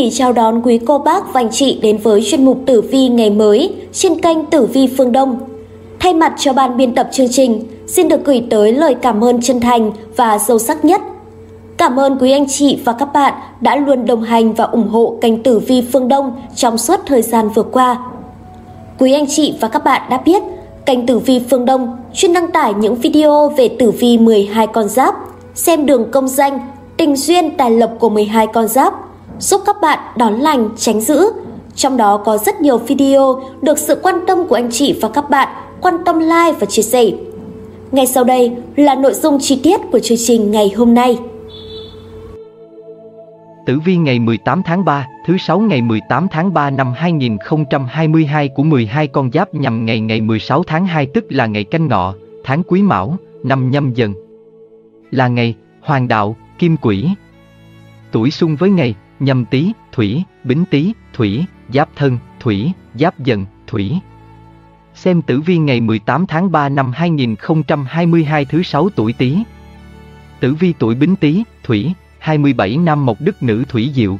Thủy chào đón quý cô bác và anh chị đến với chuyên mục Tử Vi ngày mới trên kênh Tử Vi Phương Đông. Thay mặt cho ban biên tập chương trình, xin được gửi tới lời cảm ơn chân thành và sâu sắc nhất. Cảm ơn quý anh chị và các bạn đã luôn đồng hành và ủng hộ kênh Tử Vi Phương Đông trong suốt thời gian vừa qua. Quý anh chị và các bạn đã biết, kênh Tử Vi Phương Đông chuyên đăng tải những video về tử vi 12 con giáp, xem đường công danh, tình duyên tài lộc của 12 con giáp, giúp các bạn đón lành, tránh dữ. Trong đó có rất nhiều video được sự quan tâm của anh chị và các bạn quan tâm like và chia sẻ. Ngay sau đây là nội dung chi tiết của chương trình ngày hôm nay. Tử vi ngày 18 tháng 3, thứ sáu ngày 18 tháng 3 năm 2022 của 12 con giáp nhằm ngày ngày 16 tháng 2 tức là ngày canh ngọ, tháng quý mão, năm nhâm dần. Là ngày, hoàng đạo, kim quỷ. Tuổi xung với ngày, nhâm tý, thủy, bính tý, thủy, giáp thân, thủy, giáp dần, thủy. Xem tử vi ngày 18 tháng 3 năm 2022 thứ 6 tuổi Tý. Tử vi tuổi Bính Tý, Thủy, 27 năm Mộc Đức nữ Thủy Diệu.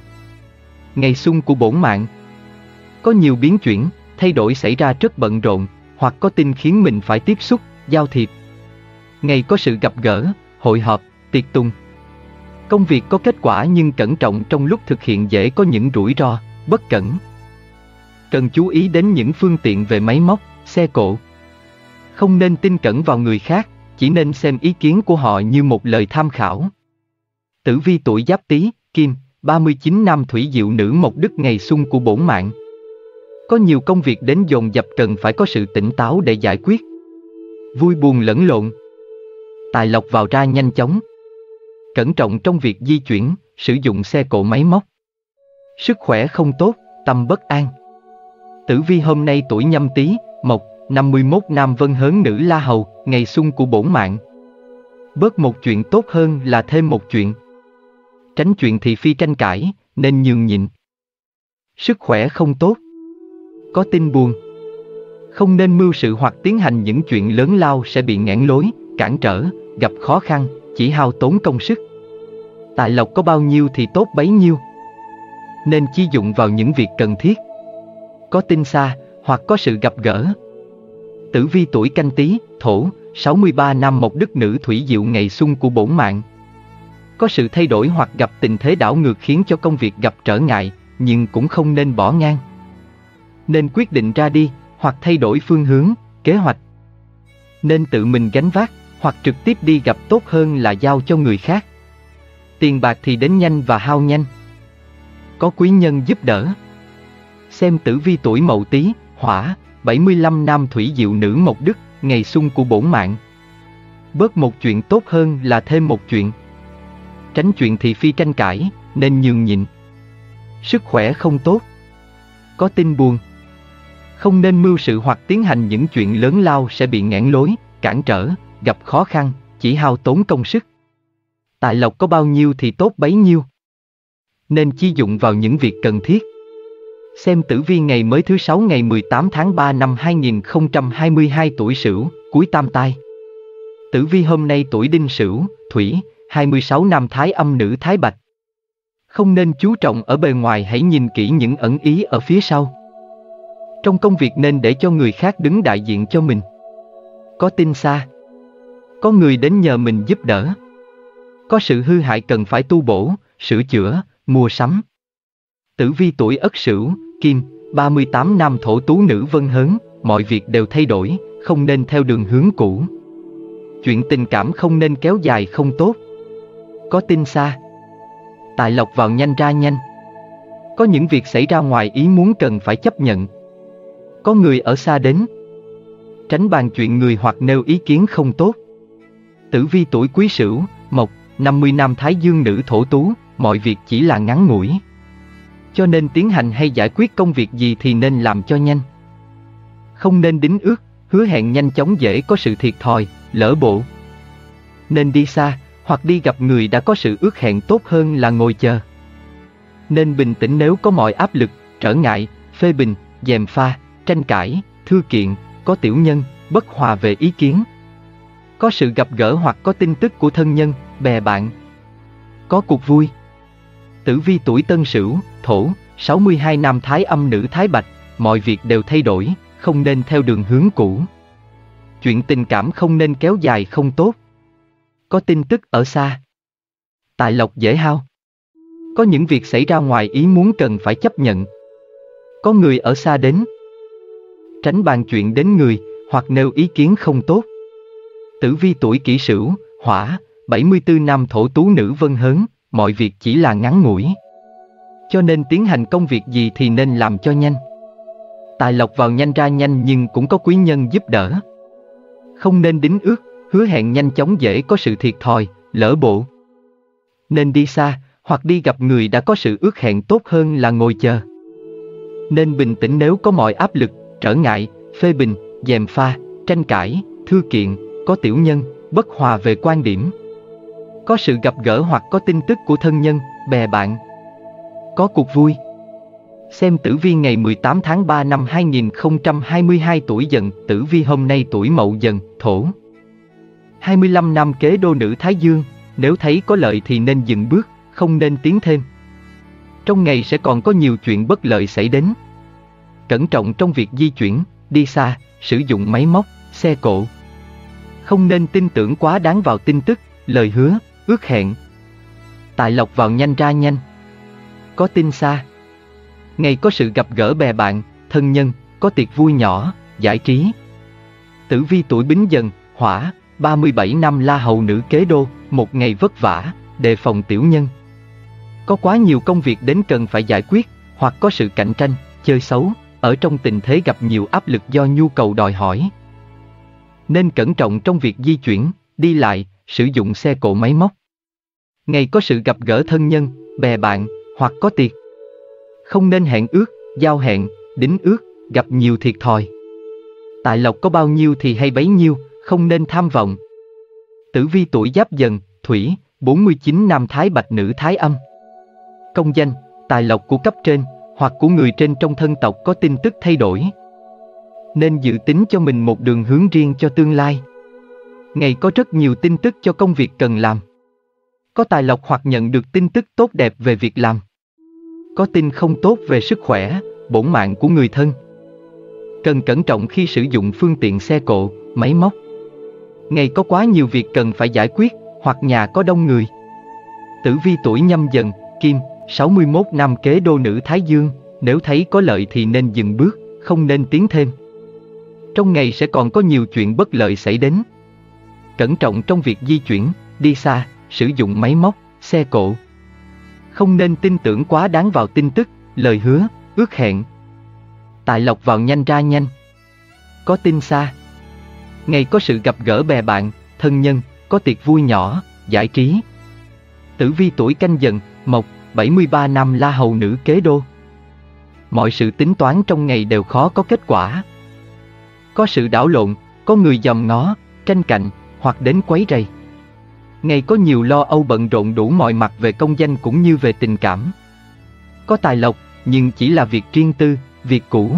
Ngày xuân của bổn mạng. Có nhiều biến chuyển, thay đổi xảy ra rất bận rộn, hoặc có tin khiến mình phải tiếp xúc, giao thiệp. Ngày có sự gặp gỡ, hội họp, tiệc tùng. Công việc có kết quả nhưng cẩn trọng trong lúc thực hiện dễ có những rủi ro, bất cẩn. Cần chú ý đến những phương tiện về máy móc, xe cộ. Không nên tin cẩn vào người khác, chỉ nên xem ý kiến của họ như một lời tham khảo. Tử vi tuổi Giáp Tý, Kim, 39 năm thủy diệu nữ Mộc Đức ngày xuân của bổn mạng. Có nhiều công việc đến dồn dập cần phải có sự tỉnh táo để giải quyết. Vui buồn lẫn lộn. Tài lộc vào ra nhanh chóng. Cẩn trọng trong việc di chuyển, sử dụng xe cộ máy móc. Sức khỏe không tốt, tâm bất an. Tử vi hôm nay tuổi nhâm tý, mộc, 51 nam vân hớn nữ la hầu, ngày xuân của bổn mạng. Bớt một chuyện tốt hơn là thêm một chuyện. Tránh chuyện thị phi tranh cãi, nên nhường nhịn. Sức khỏe không tốt. Có tin buồn. Không nên mưu sự hoặc tiến hành những chuyện lớn lao sẽ bị ngãn lối, cản trở, gặp khó khăn, chỉ hao tốn công sức. Tài lộc có bao nhiêu thì tốt bấy nhiêu. Nên chi dụng vào những việc cần thiết. Có tin xa, hoặc có sự gặp gỡ. Tử vi tuổi canh tí, thổ, 63 năm một đức nữ thủy diệu ngày xuân của bổn mạng. Có sự thay đổi hoặc gặp tình thế đảo ngược khiến cho công việc gặp trở ngại, nhưng cũng không nên bỏ ngang. Nên quyết định ra đi, hoặc thay đổi phương hướng, kế hoạch. Nên tự mình gánh vác, hoặc trực tiếp đi gặp tốt hơn là giao cho người khác. Tiền bạc thì đến nhanh và hao nhanh. Có quý nhân giúp đỡ. Xem tử vi tuổi mậu tý, hỏa, 75 năm thủy diệu nữ mộc đức, ngày xuân của bổn mạng. Bớt một chuyện tốt hơn là thêm một chuyện. Tránh chuyện thị phi tranh cãi, nên nhường nhịn. Sức khỏe không tốt. Có tin buồn. Không nên mưu sự hoặc tiến hành những chuyện lớn lao sẽ bị ngãn lối, cản trở, gặp khó khăn, chỉ hao tốn công sức. Tài lộc có bao nhiêu thì tốt bấy nhiêu. Nên chi dụng vào những việc cần thiết. Xem tử vi ngày mới thứ sáu ngày 18 tháng 3 năm 2022 tuổi Sửu, cuối tam tai. Tử vi hôm nay tuổi Đinh Sửu, Thủy, 26 năm Thái âm nữ Thái Bạch. Không nên chú trọng ở bề ngoài hãy nhìn kỹ những ẩn ý ở phía sau. Trong công việc nên để cho người khác đứng đại diện cho mình. Có tin xa. Có người đến nhờ mình giúp đỡ. Có sự hư hại cần phải tu bổ, sửa chữa, mua sắm. Tử vi tuổi Ất Sửu, Kim, 38 năm thổ tú nữ vân hớn, mọi việc đều thay đổi, không nên theo đường hướng cũ. Chuyện tình cảm không nên kéo dài không tốt. Có tin xa. Tài lộc vào nhanh ra nhanh. Có những việc xảy ra ngoài ý muốn cần phải chấp nhận. Có người ở xa đến. Tránh bàn chuyện người hoặc nêu ý kiến không tốt. Tử vi tuổi quý sửu, mộc, 50 năm thái dương nữ thổ tú, mọi việc chỉ là ngắn ngủi. Cho nên tiến hành hay giải quyết công việc gì thì nên làm cho nhanh. Không nên đính ước, hứa hẹn nhanh chóng dễ có sự thiệt thòi, lỡ bộ. Nên đi xa, hoặc đi gặp người đã có sự ước hẹn tốt hơn là ngồi chờ. Nên bình tĩnh nếu có mọi áp lực, trở ngại, phê bình, dèm pha, tranh cãi, thư kiện, có tiểu nhân, bất hòa về ý kiến. Có sự gặp gỡ hoặc có tin tức của thân nhân, bè bạn. Có cuộc vui. Tử vi tuổi Tân Sửu, Thổ, 62 nam Thái âm nữ Thái Bạch, mọi việc đều thay đổi, không nên theo đường hướng cũ. Chuyện tình cảm không nên kéo dài không tốt. Có tin tức ở xa. Tài lộc dễ hao. Có những việc xảy ra ngoài ý muốn cần phải chấp nhận. Có người ở xa đến. Tránh bàn chuyện đến người, hoặc nêu ý kiến không tốt. Tử vi tuổi kỷ sửu, hỏa, 74 năm thổ tú nữ vân hớn, mọi việc chỉ là ngắn ngủi. Cho nên tiến hành công việc gì thì nên làm cho nhanh. Tài lộc vào nhanh ra nhanh nhưng cũng có quý nhân giúp đỡ. Không nên đính ước, hứa hẹn nhanh chóng dễ có sự thiệt thòi, lỡ bộ. Nên đi xa, hoặc đi gặp người đã có sự ước hẹn tốt hơn là ngồi chờ. Nên bình tĩnh nếu có mọi áp lực, trở ngại, phê bình, dèm pha, tranh cãi, thư kiện, có tiểu nhân, bất hòa về quan điểm. Có sự gặp gỡ hoặc có tin tức của thân nhân, bè bạn. Có cuộc vui. Xem tử vi ngày 18 tháng 3 năm 2022 tuổi dần, tử vi hôm nay tuổi mậu dần, thổ. 25 năm kế đô nữ Thái Dương, nếu thấy có lợi thì nên dừng bước, không nên tiến thêm. Trong ngày sẽ còn có nhiều chuyện bất lợi xảy đến. Cẩn trọng trong việc di chuyển, đi xa, sử dụng máy móc, xe cộ. Không nên tin tưởng quá đáng vào tin tức, lời hứa, ước hẹn. Tài lộc vào nhanh ra nhanh. Có tin xa. Ngày có sự gặp gỡ bè bạn, thân nhân, có tiệc vui nhỏ, giải trí. Tử vi tuổi bính dần, hỏa, 37 năm la hầu nữ kế đô, một ngày vất vả, đề phòng tiểu nhân. Có quá nhiều công việc đến cần phải giải quyết, hoặc có sự cạnh tranh, chơi xấu, ở trong tình thế gặp nhiều áp lực do nhu cầu đòi hỏi. Nên cẩn trọng trong việc di chuyển, đi lại, sử dụng xe cộ máy móc. Ngày có sự gặp gỡ thân nhân, bè bạn, hoặc có tiệc. Không nên hẹn ước, giao hẹn, đính ước, gặp nhiều thiệt thòi. Tài lộc có bao nhiêu thì hay bấy nhiêu, không nên tham vọng. Tử vi tuổi giáp dần, thủy, 49 nam thái bạch nữ thái âm. Công danh, tài lộc của cấp trên, hoặc của người trên trong thân tộc có tin tức thay đổi. Nên dự tính cho mình một đường hướng riêng cho tương lai. Ngày có rất nhiều tin tức cho công việc cần làm. Có tài lộc hoặc nhận được tin tức tốt đẹp về việc làm. Có tin không tốt về sức khỏe, bổn mạng của người thân. Cần cẩn trọng khi sử dụng phương tiện xe cộ, máy móc. Ngày có quá nhiều việc cần phải giải quyết, hoặc nhà có đông người. Tử vi tuổi nhâm dần, kim, 61 năm kế đô nữ Thái Dương, nếu thấy có lợi thì nên dừng bước, không nên tiến thêm. Trong ngày sẽ còn có nhiều chuyện bất lợi xảy đến. Cẩn trọng trong việc di chuyển, đi xa, sử dụng máy móc, xe cộ. Không nên tin tưởng quá đáng vào tin tức, lời hứa, ước hẹn. Tài lộc vào nhanh ra nhanh. Có tin xa. Ngày có sự gặp gỡ bè bạn, thân nhân, có tiệc vui nhỏ, giải trí. Tử vi tuổi canh dần, mộc, 73 năm la hầu nữ kế đô. Mọi sự tính toán trong ngày đều khó có kết quả. Có sự đảo lộn, có người dòm ngó, tranh cạnh, hoặc đến quấy rầy. Ngày có nhiều lo âu bận rộn đủ mọi mặt về công danh cũng như về tình cảm. Có tài lộc, nhưng chỉ là việc riêng tư, việc cũ.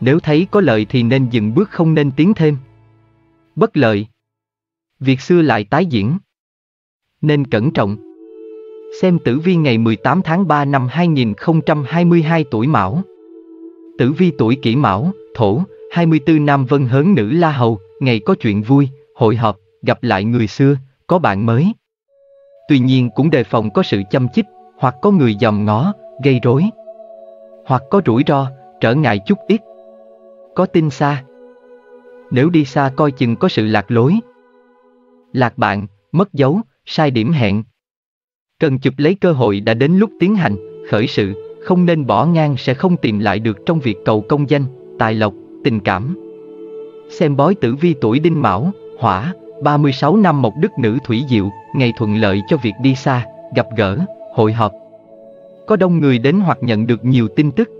Nếu thấy có lợi thì nên dừng bước không nên tiến thêm. Bất lợi. Việc xưa lại tái diễn. Nên cẩn trọng. Xem tử vi ngày 18 tháng 3 năm 2022 tuổi Mão. Tử vi tuổi Kỷ Mão, Thổ, 24 nam vân hớn nữ La Hầu, ngày có chuyện vui, hội họp, gặp lại người xưa, có bạn mới. Tuy nhiên cũng đề phòng có sự chăm chích, hoặc có người dòm ngó, gây rối. Hoặc có rủi ro, trở ngại chút ít. Có tin xa. Nếu đi xa coi chừng có sự lạc lối. Lạc bạn, mất dấu, sai điểm hẹn, Cần chụp lấy cơ hội đã đến lúc tiến hành, khởi sự, không nên bỏ ngang sẽ không tìm lại được trong việc cầu công danh, tài lộc, tình cảm. Xem bói tử vi tuổi đinh mão, hỏa, 36 năm một đức nữ thủy diệu, ngày thuận lợi cho việc đi xa, gặp gỡ, hội họp. Có đông người đến hoặc nhận được nhiều tin tức.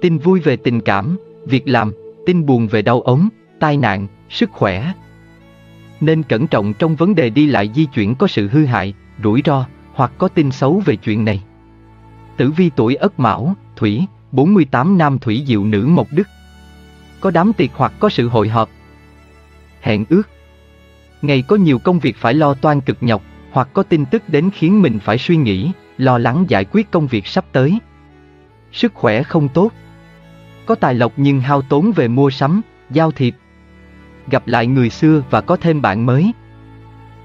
Tin vui về tình cảm, việc làm, tin buồn về đau ốm, tai nạn, sức khỏe. Nên cẩn trọng trong vấn đề đi lại di chuyển có sự hư hại, rủi ro, hoặc có tin xấu về chuyện này. Tử vi tuổi Ất Mão, Thủy, 48 nam thủy diệu nữ Mộc Đức. Có đám tiệc hoặc có sự hội họp. Hẹn ước. Ngày có nhiều công việc phải lo toan cực nhọc, hoặc có tin tức đến khiến mình phải suy nghĩ, lo lắng giải quyết công việc sắp tới. Sức khỏe không tốt. Có tài lộc nhưng hao tốn về mua sắm, giao thiệp. Gặp lại người xưa và có thêm bạn mới.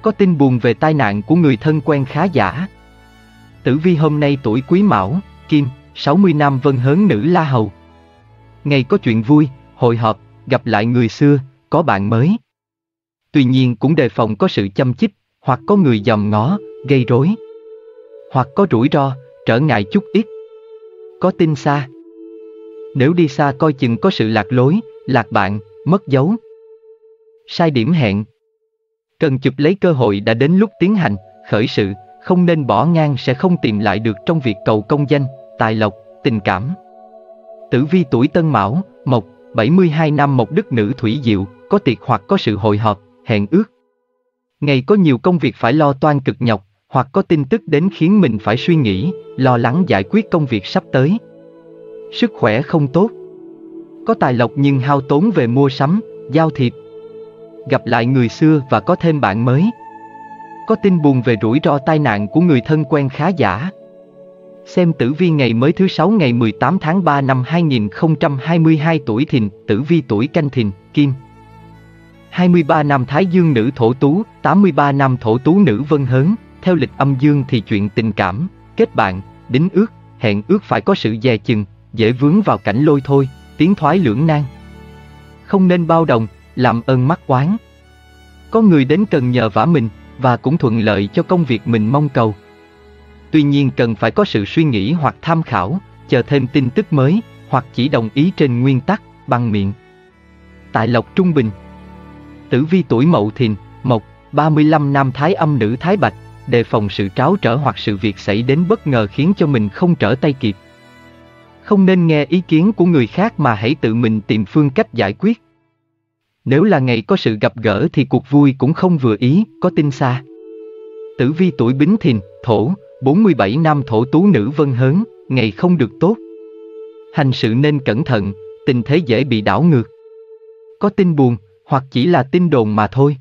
Có tin buồn về tai nạn của người thân quen khá giả. Tử vi hôm nay tuổi Quý Mão, Kim, 60 năm vân hớn nữ La Hầu. Ngày có chuyện vui, hội họp, gặp lại người xưa, có bạn mới. Tuy nhiên cũng đề phòng có sự chăm chích, hoặc có người dòm ngó, gây rối. Hoặc có rủi ro, trở ngại chút ít. Có tin xa. Nếu đi xa coi chừng có sự lạc lối, lạc bạn, mất dấu. Sai điểm hẹn. Cần chụp lấy cơ hội đã đến lúc tiến hành, khởi sự, không nên bỏ ngang sẽ không tìm lại được trong việc cầu công danh, tài lộc, tình cảm. Tử vi tuổi Tân Mão, Mộc, 72 năm Mộc Đức Nữ Thủy Diệu, có tiệc hoặc có sự hội họp, hẹn ước. Ngày có nhiều công việc phải lo toan cực nhọc, hoặc có tin tức đến khiến mình phải suy nghĩ, lo lắng giải quyết công việc sắp tới. Sức khỏe không tốt. Có tài lộc nhưng hao tốn về mua sắm, giao thiệp. Gặp lại người xưa và có thêm bạn mới. Có tin buồn về rủi ro tai nạn của người thân quen khá giả. Xem tử vi ngày mới thứ sáu ngày 18 tháng 3 năm 2022 tuổi thìn, tử vi tuổi canh thìn, kim. 23 năm Thái Dương nữ thổ tú, 83 năm thổ tú nữ vân hớn, theo lịch âm dương thì chuyện tình cảm, kết bạn, đính ước, hẹn ước phải có sự dè chừng, dễ vướng vào cảnh lôi thôi, tiến thoái lưỡng nan. Không nên bao đồng, làm ơn mắc quán. Có người đến cần nhờ vả mình, và cũng thuận lợi cho công việc mình mong cầu. Tuy nhiên cần phải có sự suy nghĩ hoặc tham khảo, chờ thêm tin tức mới, hoặc chỉ đồng ý trên nguyên tắc, bằng miệng. Tại Lộc Trung Bình Tử vi tuổi Mậu Thìn, Mộc, 35 nam Thái âm nữ Thái Bạch, đề phòng sự tráo trở hoặc sự việc xảy đến bất ngờ khiến cho mình không trở tay kịp. Không nên nghe ý kiến của người khác mà hãy tự mình tìm phương cách giải quyết. Nếu là ngày có sự gặp gỡ thì cuộc vui cũng không vừa ý, có tin xa. Tử vi tuổi Bính Thìn, Thổ, 47 năm thổ tú nữ vân hớn, ngày không được tốt. Hành sự nên cẩn thận, tình thế dễ bị đảo ngược. Có tin buồn, hoặc chỉ là tin đồn mà thôi.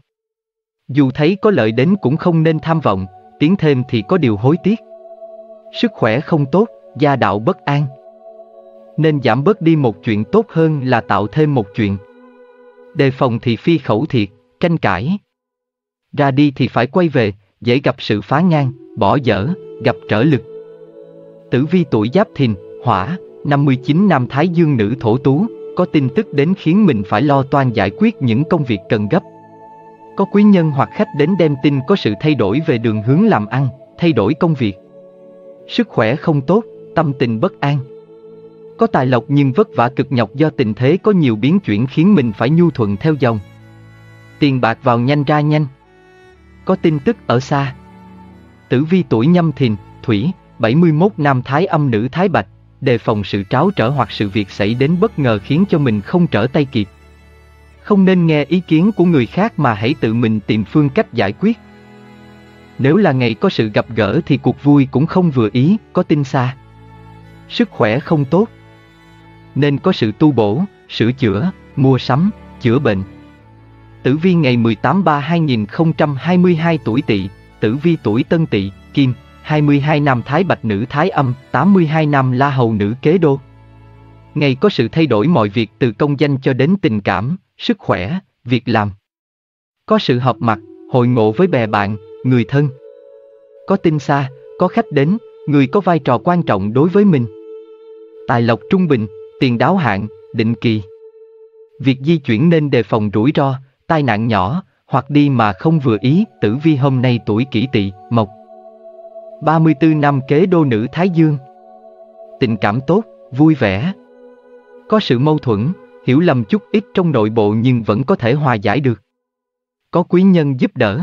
Dù thấy có lợi đến cũng không nên tham vọng, tiến thêm thì có điều hối tiếc. Sức khỏe không tốt, gia đạo bất an. Nên giảm bớt đi một chuyện tốt hơn là tạo thêm một chuyện. Đề phòng thì phi khẩu thiệt, tranh cãi. Ra đi thì phải quay về, dễ gặp sự phá ngang, bỏ dở, gặp trở lực. Tử vi tuổi Giáp Thìn, Hỏa, 59 nam Thái Dương nữ thổ tú, có tin tức đến khiến mình phải lo toan giải quyết những công việc cần gấp. Có quý nhân hoặc khách đến đem tin có sự thay đổi về đường hướng làm ăn, thay đổi công việc. Sức khỏe không tốt, tâm tình bất an. Có tài lộc nhưng vất vả cực nhọc do tình thế có nhiều biến chuyển khiến mình phải nhu thuận theo dòng. Tiền bạc vào nhanh ra nhanh. Có tin tức ở xa. Tử vi tuổi nhâm thìn, thủy, 71 nam thái âm nữ thái bạch, đề phòng sự tráo trở hoặc sự việc xảy đến bất ngờ khiến cho mình không trở tay kịp. Không nên nghe ý kiến của người khác mà hãy tự mình tìm phương cách giải quyết. Nếu là ngày có sự gặp gỡ thì cuộc vui cũng không vừa ý, có tin xa. Sức khỏe không tốt. Nên có sự tu bổ, sửa chữa, mua sắm, chữa bệnh. Tử vi ngày 18 3 2022 tuổi Tỵ, Tử vi tuổi Tân Tỵ, Kim, 22 năm Thái Bạch nữ Thái Âm, 82 năm La Hầu nữ Kế Đô. Ngày có sự thay đổi mọi việc từ công danh cho đến tình cảm, sức khỏe, việc làm. Có sự hợp mặt, hội ngộ với bè bạn, người thân. Có tin xa, có khách đến, người có vai trò quan trọng đối với mình. Tài lộc trung bình, tiền đáo hạn, định kỳ. Việc di chuyển nên đề phòng rủi ro, tai nạn nhỏ, hoặc đi mà không vừa ý, tử vi hôm nay tuổi kỷ tỵ, mộc. 34 năm kế đô nữ Thái Dương. Tình cảm tốt, vui vẻ. Có sự mâu thuẫn, hiểu lầm chút ít trong nội bộ nhưng vẫn có thể hòa giải được. Có quý nhân giúp đỡ.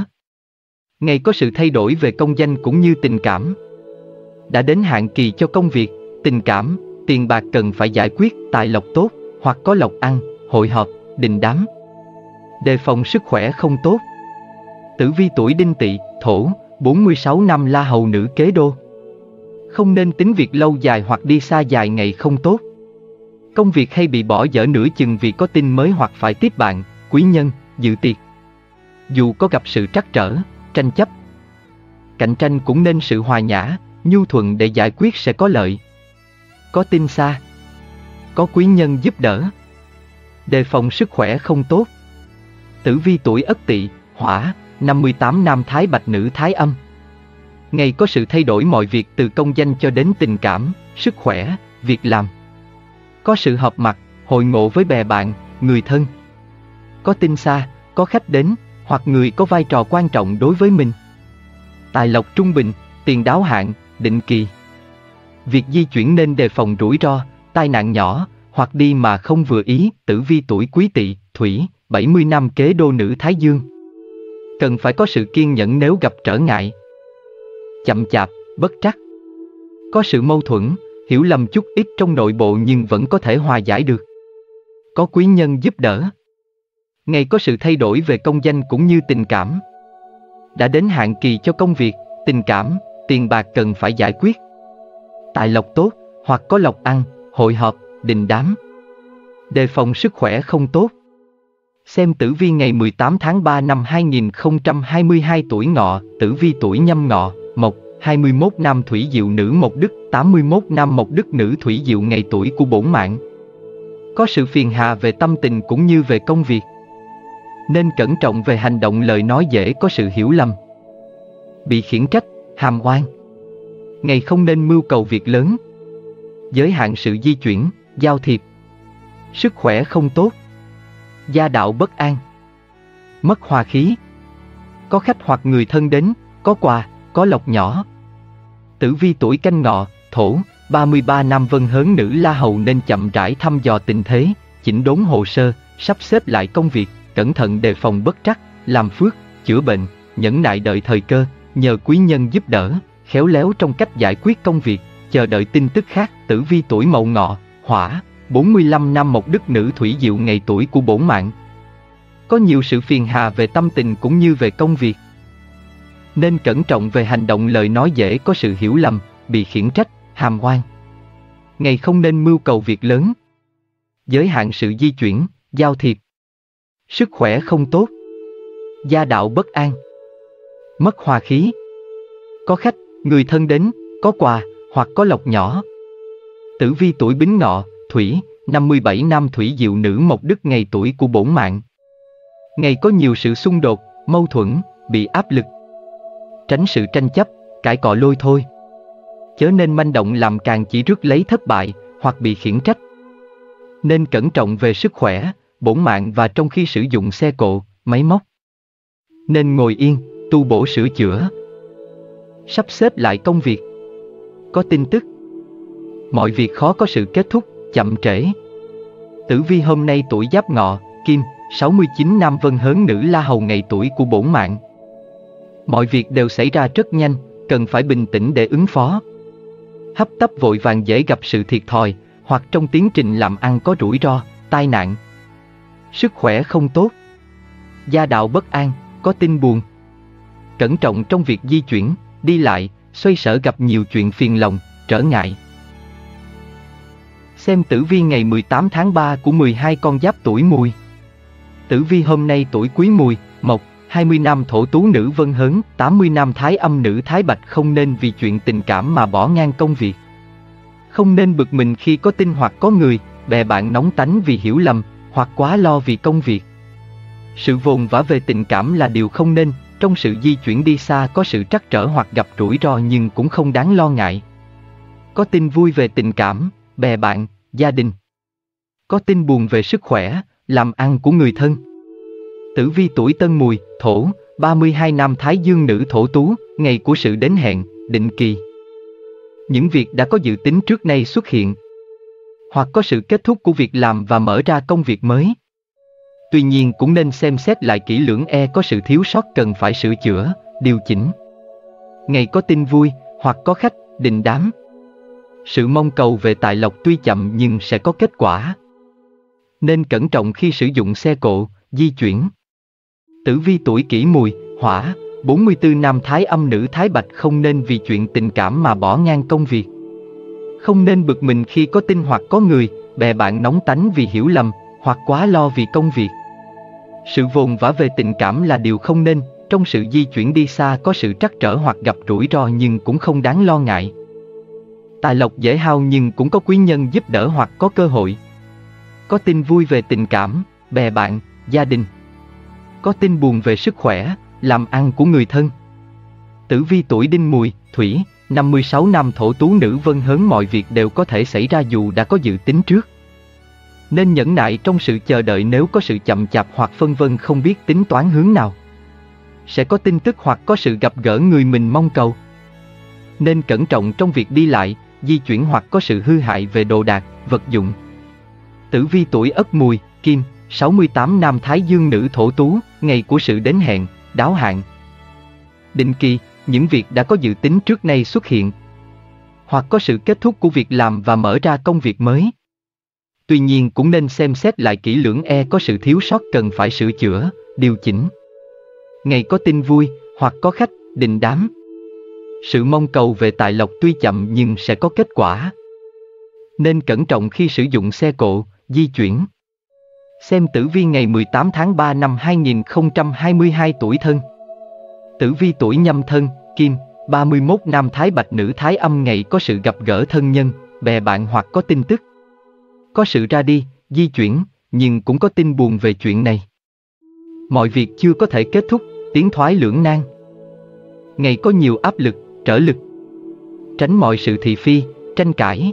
Ngày có sự thay đổi về công danh cũng như tình cảm. Đã đến hạn kỳ cho công việc, tình cảm, tiền bạc cần phải giải quyết tài lộc tốt, hoặc có lộc ăn, hội họp, đình đám. Đề phòng sức khỏe không tốt. Tử vi tuổi đinh tỵ, thổ, 46 năm la hầu nữ kế đô. Không nên tính việc lâu dài hoặc đi xa dài ngày không tốt. Công việc hay bị bỏ dở nửa chừng vì có tin mới hoặc phải tiếp bạn, quý nhân, dự tiệc. Dù có gặp sự trắc trở, tranh chấp, cạnh tranh cũng nên sự hòa nhã, nhu thuận để giải quyết sẽ có lợi. Có tin xa. Có quý nhân giúp đỡ. Đề phòng sức khỏe không tốt. Tử vi tuổi Ất Tỵ, Hỏa, 58 nam thái bạch nữ thái âm. Ngày có sự thay đổi mọi việc từ công danh cho đến tình cảm, sức khỏe, việc làm. Có sự hợp mặt, hội ngộ với bè bạn, người thân. Có tin xa, có khách đến, hoặc người có vai trò quan trọng đối với mình. Tài lộc trung bình, tiền đáo hạn, định kỳ. Việc di chuyển nên đề phòng rủi ro, tai nạn nhỏ, hoặc đi mà không vừa ý, tử vi tuổi quý tỵ, thủy, 70 năm kế đô nữ Thái Dương. Cần phải có sự kiên nhẫn nếu gặp trở ngại. Chậm chạp, bất trắc. Có sự mâu thuẫn, hiểu lầm chút ít trong nội bộ nhưng vẫn có thể hòa giải được. Có quý nhân giúp đỡ. Ngày có sự thay đổi về công danh cũng như tình cảm. Đã đến hạn kỳ cho công việc, tình cảm, tiền bạc cần phải giải quyết. Tài lộc tốt, hoặc có lộc ăn, hội họp, đình đám. Đề phòng sức khỏe không tốt. Xem tử vi ngày 18 tháng 3 năm 2022 tuổi ngọ, tử vi tuổi nhâm ngọ, mộc, 21 năm thủy diệu nữ mộc đức, 81 năm mộc đức nữ thủy diệu ngày tuổi của bổn mạng. Có sự phiền hà về tâm tình cũng như về công việc. Nên cẩn trọng về hành động lời nói dễ có sự hiểu lầm. Bị khiển trách, hàm oan. Ngày không nên mưu cầu việc lớn. Giới hạn sự di chuyển, giao thiệp. Sức khỏe không tốt. Gia đạo bất an. Mất hòa khí. Có khách hoặc người thân đến, có quà, có lộc nhỏ. Tử vi tuổi canh ngọ, thổ, 33 năm vân hớn nữ la hầu nên chậm rãi thăm dò tình thế, chỉnh đốn hồ sơ, sắp xếp lại công việc, cẩn thận đề phòng bất trắc, làm phước, chữa bệnh, nhẫn nại đợi thời cơ, nhờ quý nhân giúp đỡ, khéo léo trong cách giải quyết công việc, chờ đợi tin tức khác, tử vi tuổi mậu ngọ, hỏa, 45 năm một đức nữ thủy diệu ngày tuổi của bổn mạng. Có nhiều sự phiền hà về tâm tình cũng như về công việc. Nên cẩn trọng về hành động lời nói dễ có sự hiểu lầm, bị khiển trách, hàm oan. Ngày không nên mưu cầu việc lớn. Giới hạn sự di chuyển, giao thiệp. Sức khỏe không tốt. Gia đạo bất an. Mất hòa khí. Có khách, người thân đến, có quà, hoặc có lộc nhỏ. Tử vi tuổi bính ngọ, thủy, 57 năm thủy diệu nữ mộc đức ngày tuổi của bổn mạng. Ngày có nhiều sự xung đột, mâu thuẫn, bị áp lực. Tránh sự tranh chấp, cãi cọ lôi thôi. Chớ nên manh động làm càng chỉ rước lấy thất bại, hoặc bị khiển trách. Nên cẩn trọng về sức khỏe, bổn mạng và trong khi sử dụng xe cộ, máy móc. Nên ngồi yên, tu bổ sửa chữa. Sắp xếp lại công việc. Có tin tức. Mọi việc khó có sự kết thúc, chậm trễ. Tử vi hôm nay tuổi giáp ngọ, kim, 69 năm vân hớn nữ la hầu ngày tuổi của bổn mạng. Mọi việc đều xảy ra rất nhanh, cần phải bình tĩnh để ứng phó. Hấp tấp vội vàng dễ gặp sự thiệt thòi, hoặc trong tiến trình làm ăn có rủi ro, tai nạn. Sức khỏe không tốt. Gia đạo bất an, có tin buồn. Cẩn trọng trong việc di chuyển, đi lại, xoay sở gặp nhiều chuyện phiền lòng, trở ngại. Xem tử vi ngày 18 tháng 3 của 12 con giáp tuổi mùi. Tử vi hôm nay tuổi quý mùi, mộc, 20 năm thổ tú nữ vân hớn, 80 năm thái âm nữ thái bạch không nên vì chuyện tình cảm mà bỏ ngang công việc. Không nên bực mình khi có tin hoặc có người, bè bạn nóng tánh vì hiểu lầm, hoặc quá lo vì công việc. Sự vồn vã về tình cảm là điều không nên, trong sự di chuyển đi xa có sự trắc trở hoặc gặp rủi ro nhưng cũng không đáng lo ngại. Có tin vui về tình cảm, bè bạn, gia đình. Có tin buồn về sức khỏe, làm ăn của người thân. Tử vi tuổi tân mùi, thổ, 32 năm Thái Dương nữ thổ tú, ngày của sự đến hẹn, định kỳ. Những việc đã có dự tính trước nay xuất hiện. Hoặc có sự kết thúc của việc làm và mở ra công việc mới. Tuy nhiên cũng nên xem xét lại kỹ lưỡng e có sự thiếu sót cần phải sửa chữa, điều chỉnh. Ngày có tin vui, hoặc có khách, đình đám. Sự mong cầu về tài lộc tuy chậm nhưng sẽ có kết quả. Nên cẩn trọng khi sử dụng xe cộ, di chuyển. Tử vi tuổi kỷ mùi, hỏa, 44 nam thái âm nữ thái bạch không nên vì chuyện tình cảm mà bỏ ngang công việc. Không nên bực mình khi có tin hoặc có người, bè bạn nóng tánh vì hiểu lầm, hoặc quá lo vì công việc. Sự vồn vã về tình cảm là điều không nên, trong sự di chuyển đi xa có sự trắc trở hoặc gặp rủi ro nhưng cũng không đáng lo ngại. Tài lộc dễ hao nhưng cũng có quý nhân giúp đỡ hoặc có cơ hội. Có tin vui về tình cảm, bè bạn, gia đình. Có tin buồn về sức khỏe, làm ăn của người thân. Tử vi tuổi đinh mùi, thủy, 56 năm thổ tú nữ vân hớn mọi việc đều có thể xảy ra dù đã có dự tính trước. Nên nhẫn nại trong sự chờ đợi nếu có sự chậm chạp hoặc phân vân không biết tính toán hướng nào. Sẽ có tin tức hoặc có sự gặp gỡ người mình mong cầu. Nên cẩn trọng trong việc đi lại, di chuyển hoặc có sự hư hại về đồ đạc, vật dụng. Tử vi tuổi Ất Mùi, Kim, 68 nam Thái Dương nữ thổ tú, ngày của sự đến hẹn, đáo hạn. Định kỳ, những việc đã có dự tính trước nay xuất hiện. Hoặc có sự kết thúc của việc làm và mở ra công việc mới. Tuy nhiên cũng nên xem xét lại kỹ lưỡng e có sự thiếu sót cần phải sửa chữa, điều chỉnh. Ngày có tin vui, hoặc có khách, đình đám. Sự mong cầu về tài lộc tuy chậm nhưng sẽ có kết quả. Nên cẩn trọng khi sử dụng xe cộ, di chuyển. Xem tử vi ngày 18 tháng 3 năm 2022 tuổi thân. Tử vi tuổi nhâm thân, kim, 31 nam thái bạch nữ thái âm ngày có sự gặp gỡ thân nhân, bè bạn hoặc có tin tức. Có sự ra đi, di chuyển, nhưng cũng có tin buồn về chuyện này. Mọi việc chưa có thể kết thúc, tiến thoái lưỡng nan. Ngày có nhiều áp lực, trở lực. Tránh mọi sự thị phi, tranh cãi.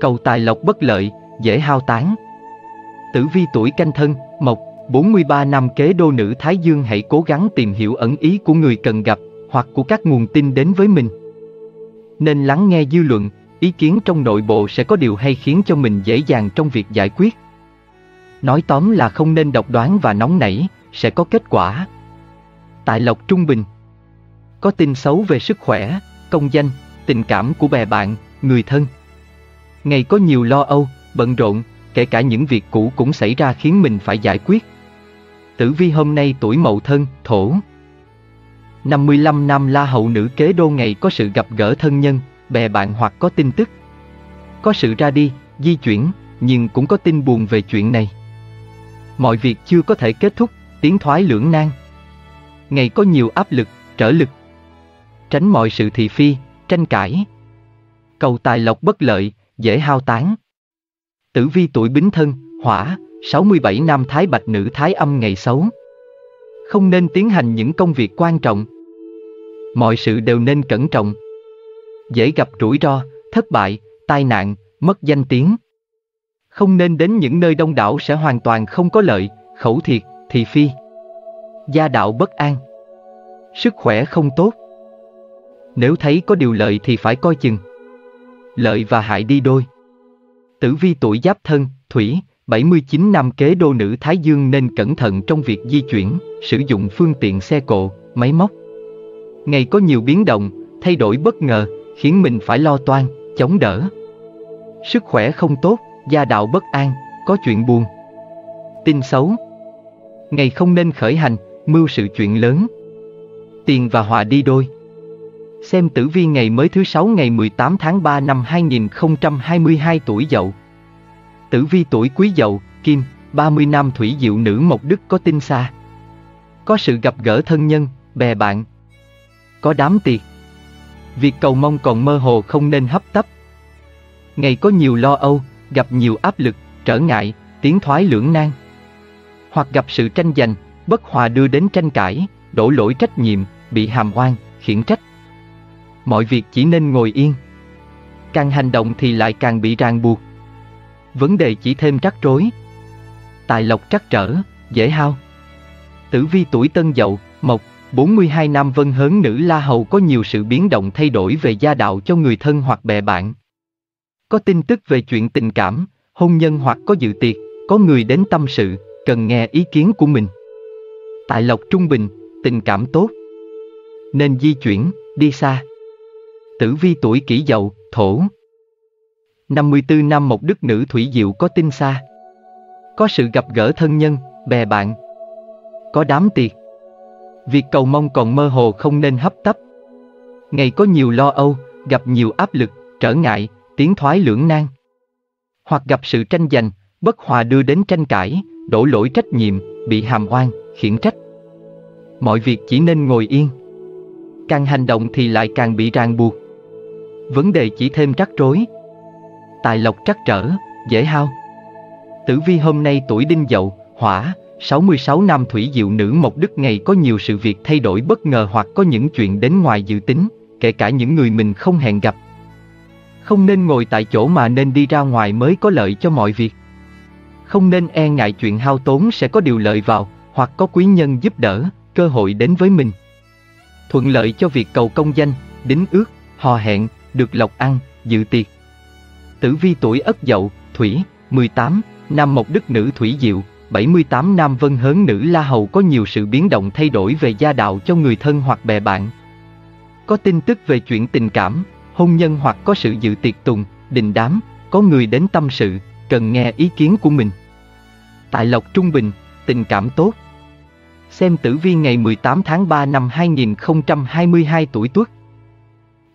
Cầu tài lộc bất lợi, dễ hao tán. Tử vi tuổi canh thân, mộc, 43 năm kế đô nữ Thái Dương hãy cố gắng tìm hiểu ẩn ý của người cần gặp, hoặc của các nguồn tin đến với mình. Nên lắng nghe dư luận, ý kiến trong nội bộ sẽ có điều hay khiến cho mình dễ dàng trong việc giải quyết. Nói tóm là không nên độc đoán và nóng nảy, sẽ có kết quả. Tại lộc trung bình có tin xấu về sức khỏe, công danh, tình cảm của bè bạn, người thân. Ngày có nhiều lo âu, bận rộn, kể cả những việc cũ cũng xảy ra khiến mình phải giải quyết. Tử vi hôm nay tuổi mậu thân, thổ. 55 năm la hậu nữ kế đô ngày có sự gặp gỡ thân nhân, bè bạn hoặc có tin tức. Có sự ra đi, di chuyển, nhưng cũng có tin buồn về chuyện này. Mọi việc chưa có thể kết thúc, tiến thoái lưỡng nan. Ngày có nhiều áp lực, trở lực. Tránh mọi sự thị phi, tranh cãi. Cầu tài lộc bất lợi, dễ hao tán. Tử vi tuổi bính thân, hỏa, 67 năm thái bạch nữ thái âm ngày xấu. Không nên tiến hành những công việc quan trọng. Mọi sự đều nên cẩn trọng. Dễ gặp rủi ro, thất bại, tai nạn, mất danh tiếng. Không nên đến những nơi đông đảo sẽ hoàn toàn không có lợi, khẩu thiệt, thị phi. Gia đạo bất an. Sức khỏe không tốt. Nếu thấy có điều lợi thì phải coi chừng. Lợi và hại đi đôi. Tử vi tuổi giáp thân, thủy, 79 năm kế đô nữ Thái Dương nên cẩn thận trong việc di chuyển, sử dụng phương tiện xe cộ, máy móc. Ngày có nhiều biến động, thay đổi bất ngờ, khiến mình phải lo toan, chống đỡ. Sức khỏe không tốt, gia đạo bất an, có chuyện buồn. Tin xấu Ngày không nên khởi hành, mưu sự chuyện lớn. Tiền và hòa đi đôi. Xem tử vi ngày mới thứ sáu ngày 18 tháng 3 năm 2022 tuổi dậu. Tử vi tuổi quý dậu, kim, 30 nam thủy diệu nữ mộc đức có tin xa. Có sự gặp gỡ thân nhân, bè bạn. Có đám tiệc. Việc cầu mong còn mơ hồ không nên hấp tấp. Ngày có nhiều lo âu, gặp nhiều áp lực, trở ngại, tiến thoái lưỡng nan. Hoặc gặp sự tranh giành, bất hòa đưa đến tranh cãi, đổ lỗi trách nhiệm, bị hàm oan, khiển trách. Mọi việc chỉ nên ngồi yên. Càng hành động thì lại càng bị ràng buộc. Vấn đề chỉ thêm rắc rối. Tài lộc trắc trở, dễ hao. Tử vi tuổi tân dậu, mộc, 42 năm vân hớn nữ La Hầu có nhiều sự biến động thay đổi về gia đạo cho người thân hoặc bè bạn. Có tin tức về chuyện tình cảm, hôn nhân hoặc có dự tiệc, có người đến tâm sự, cần nghe ý kiến của mình. Tài lộc trung bình, tình cảm tốt. Nên di chuyển, đi xa. Tử vi tuổi kỷ dậu, thổ. 54 năm một đức nữ thủy diệu có tin xa. Có sự gặp gỡ thân nhân, bè bạn. Có đám tiệc. Việc cầu mong còn mơ hồ không nên hấp tấp. Ngày có nhiều lo âu, gặp nhiều áp lực, trở ngại, tiến thoái lưỡng nan. Hoặc gặp sự tranh giành, bất hòa đưa đến tranh cãi, đổ lỗi trách nhiệm, bị hàm oan, khiển trách. Mọi việc chỉ nên ngồi yên. Càng hành động thì lại càng bị ràng buộc vấn đề chỉ thêm rắc rối. Tài lộc trắc trở, dễ hao. Tử vi hôm nay tuổi đinh dậu, hỏa, 66 năm thủy diệu nữ mộc đức ngày có nhiều sự việc thay đổi bất ngờ hoặc có những chuyện đến ngoài dự tính, kể cả những người mình không hẹn gặp. Không nên ngồi tại chỗ mà nên đi ra ngoài mới có lợi cho mọi việc. Không nên e ngại chuyện hao tốn sẽ có điều lợi vào, hoặc có quý nhân giúp đỡ, cơ hội đến với mình. Thuận lợi cho việc cầu công danh, đính ước, hò hẹn, được lộc ăn, dự tiệc. Tử vi tuổi Ất Dậu, Thủy, 18, Nam Mộc Đức Nữ Thủy Diệu, 78 Nam Vân Hớn Nữ La Hầu có nhiều sự biến động thay đổi về gia đạo cho người thân hoặc bè bạn. Có tin tức về chuyện tình cảm, hôn nhân hoặc có sự dự tiệc tùng, đình đám, có người đến tâm sự, cần nghe ý kiến của mình. Tại Lộc Trung Bình, tình cảm tốt. Xem tử vi ngày 18 tháng 3 năm 2022 tuổi Tuất.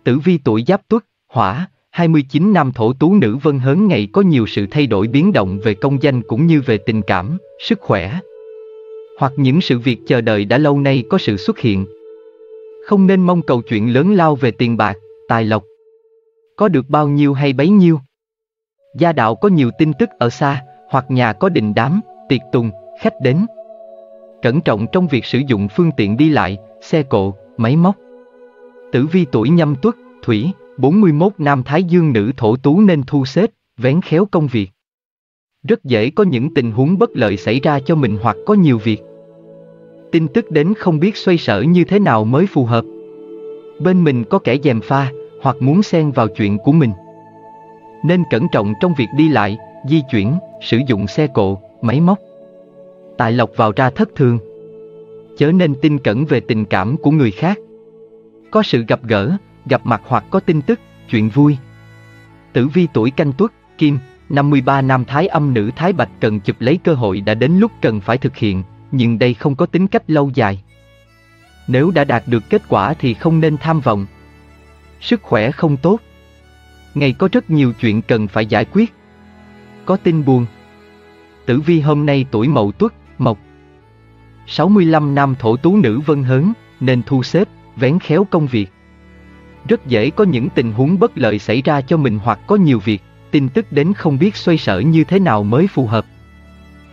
Tử vi tuổi Giáp Tuất, Hỏa, 29 năm thổ tú nữ vân hớn ngày có nhiều sự thay đổi biến động về công danh cũng như về tình cảm, sức khỏe. Hoặc những sự việc chờ đợi đã lâu nay có sự xuất hiện. Không nên mong cầu chuyện lớn lao về tiền bạc, tài lộc. Có được bao nhiêu hay bấy nhiêu. Gia đạo có nhiều tin tức ở xa, hoặc nhà có đình đám, tiệc tùng, khách đến. Cẩn trọng trong việc sử dụng phương tiện đi lại, xe cộ, máy móc. Tử vi tuổi nhâm tuất, thủy, 41 nam thái dương nữ thổ tú nên thu xếp, vén khéo công việc. Rất dễ có những tình huống bất lợi xảy ra cho mình hoặc có nhiều việc. Tin tức đến không biết xoay sở như thế nào mới phù hợp. Bên mình có kẻ dèm pha, hoặc muốn xen vào chuyện của mình. Nên cẩn trọng trong việc đi lại, di chuyển, sử dụng xe cộ, máy móc. Tài lộc vào ra thất thường. Chớ nên tin cẩn về tình cảm của người khác. Có sự gặp gỡ, gặp mặt hoặc có tin tức, chuyện vui. Tử vi tuổi canh tuất, kim, 53 nam thái âm nữ thái bạch cần chụp lấy cơ hội đã đến lúc cần phải thực hiện, nhưng đây không có tính cách lâu dài. Nếu đã đạt được kết quả thì không nên tham vọng. Sức khỏe không tốt. Ngày có rất nhiều chuyện cần phải giải quyết. Có tin buồn. Tử vi hôm nay tuổi mậu tuất, mộc. 65 năm thổ tú nữ vân hớn, nên thu xếp, vén khéo công việc rất dễ có những tình huống bất lợi xảy ra cho mình hoặc có nhiều việc, tin tức đến không biết xoay sở như thế nào mới phù hợp.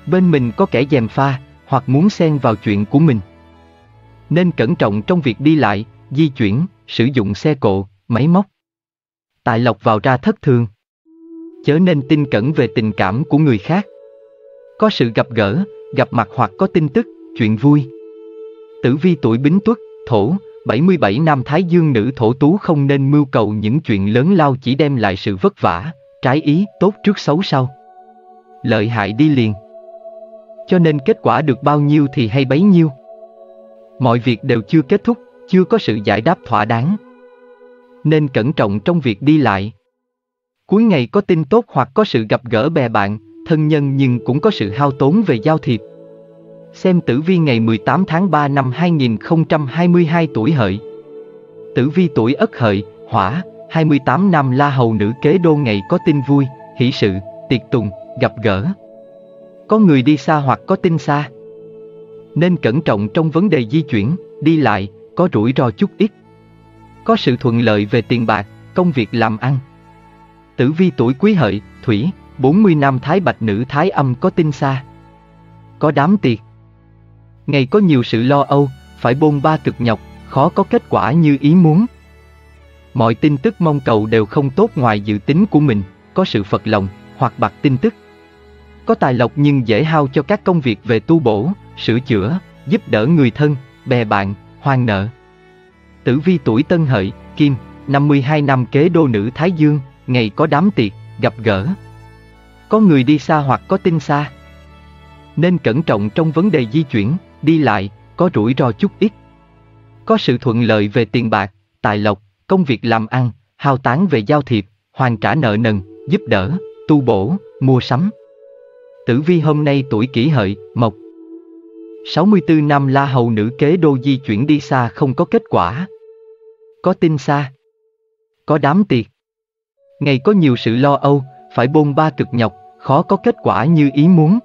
Bên mình có kẻ dèm pha, hoặc muốn xen vào chuyện của mình. Nên cẩn trọng trong việc đi lại, di chuyển, sử dụng xe cộ, máy móc. Tại lọc vào ra thất thường. Chớ nên tin cẩn về tình cảm của người khác. Có sự gặp gỡ, gặp mặt hoặc có tin tức, chuyện vui. Tử vi tuổi bính tuất, thổ, 77 năm Thái Dương nữ thổ tú không nên mưu cầu những chuyện lớn lao chỉ đem lại sự vất vả, trái ý, tốt trước xấu sau. Lợi hại đi liền. Cho nên kết quả được bao nhiêu thì hay bấy nhiêu. Mọi việc đều chưa kết thúc, chưa có sự giải đáp thỏa đáng. Nên cẩn trọng trong việc đi lại. Cuối ngày có tin tốt hoặc có sự gặp gỡ bè bạn, thân nhân nhưng cũng có sự hao tốn về giao thiệp. Xem tử vi ngày 18 tháng 3 năm 2022 tuổi hợi. Tử vi tuổi ất hợi, hỏa, 28 năm la hầu nữ kế đô ngày có tin vui, hỷ sự, tiệc tùng, gặp gỡ. Có người đi xa hoặc có tin xa. Nên cẩn trọng trong vấn đề di chuyển, đi lại, có rủi ro chút ít. Có sự thuận lợi về tiền bạc, công việc làm ăn. Tử vi tuổi quý hợi, thủy, 40 năm thái bạch nữ thái âm có tin xa. Có đám tiệc, Ngày có nhiều sự lo âu, phải bôn ba cực nhọc, khó có kết quả như ý muốn. Mọi tin tức mong cầu đều không tốt ngoài dự tính của mình, có sự phật lòng, hoặc bạc tin tức. Có tài lộc nhưng dễ hao cho các công việc về tu bổ, sửa chữa, giúp đỡ người thân, bè bạn, hoàn nợ. Tử vi tuổi tân hợi, kim, 52 năm kế đô nữ Thái Dương, ngày có đám tiệc, gặp gỡ. Có người đi xa hoặc có tin xa. Nên cẩn trọng trong vấn đề di chuyển, đi lại, có rủi ro chút ít. Có sự thuận lợi về tiền bạc, tài lộc, công việc làm ăn, hao tán về giao thiệp, hoàn trả nợ nần, giúp đỡ, tu bổ, mua sắm. Tử vi hôm nay tuổi kỷ hợi, mộc. 64 năm la hầu nữ kế đô di chuyển đi xa không có kết quả. Có tin xa. Có đám tiệc. Ngày có nhiều sự lo âu, phải bôn ba cực nhọc, khó có kết quả như ý muốn.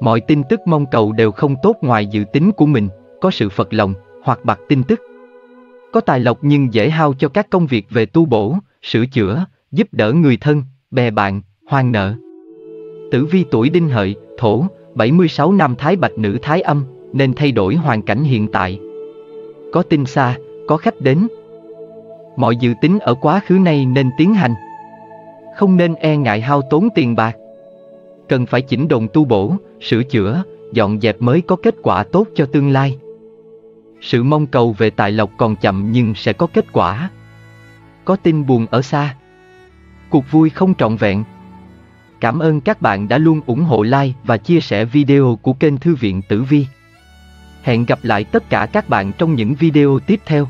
Mọi tin tức mong cầu đều không tốt ngoài dự tính của mình, có sự phật lòng, hoặc bạc tin tức. Có tài lộc nhưng dễ hao cho các công việc về tu bổ, sửa chữa, giúp đỡ người thân, bè bạn, hoang nợ. Tử vi tuổi đinh hợi, thổ, 76 năm thái bạch nữ thái âm, nên thay đổi hoàn cảnh hiện tại. Có tin xa, có khách đến. Mọi dự tính ở quá khứ này nên tiến hành. Không nên e ngại hao tốn tiền bạc. Cần phải chỉnh đồn tu bổ, sửa chữa, dọn dẹp mới có kết quả tốt cho tương lai. Sự mong cầu về tài lộc còn chậm nhưng sẽ có kết quả. Có tin buồn ở xa. Cuộc vui không trọn vẹn. Cảm ơn các bạn đã luôn ủng hộ like và chia sẻ video của kênh Thư viện Tử Vi. Hẹn gặp lại tất cả các bạn trong những video tiếp theo.